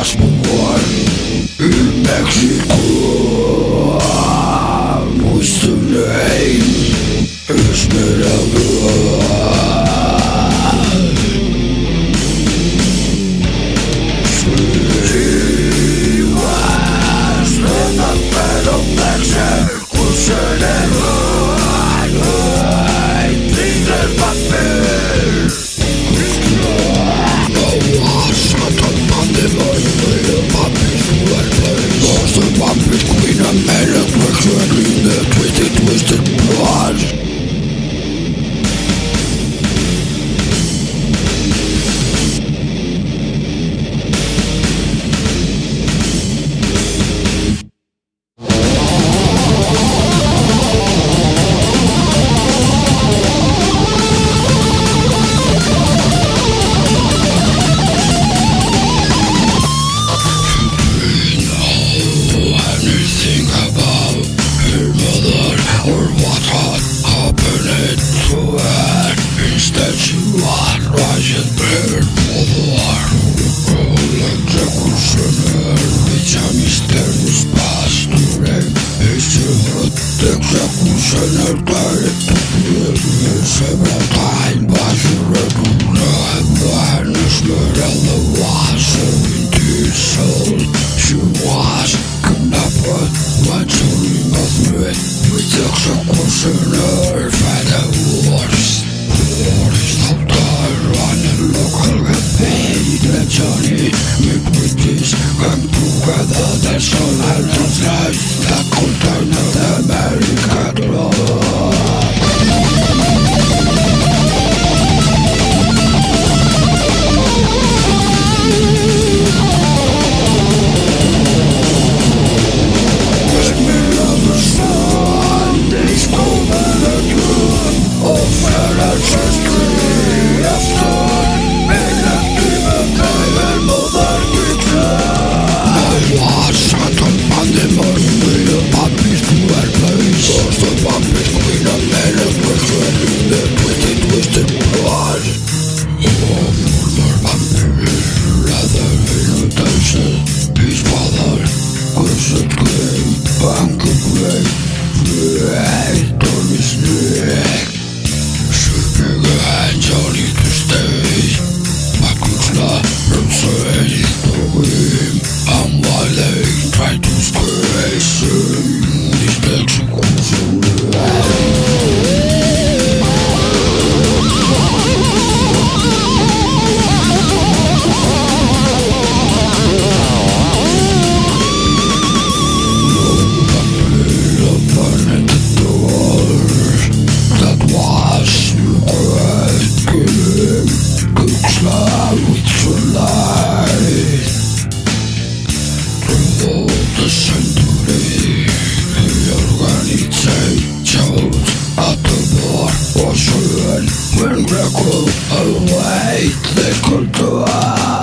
Cosmo War in Mexico. about her mother or what has happened to her Instead you. are rising pas direk Hiç yıhret Executioner Gayet topluyor Sevmez Acum The de cultura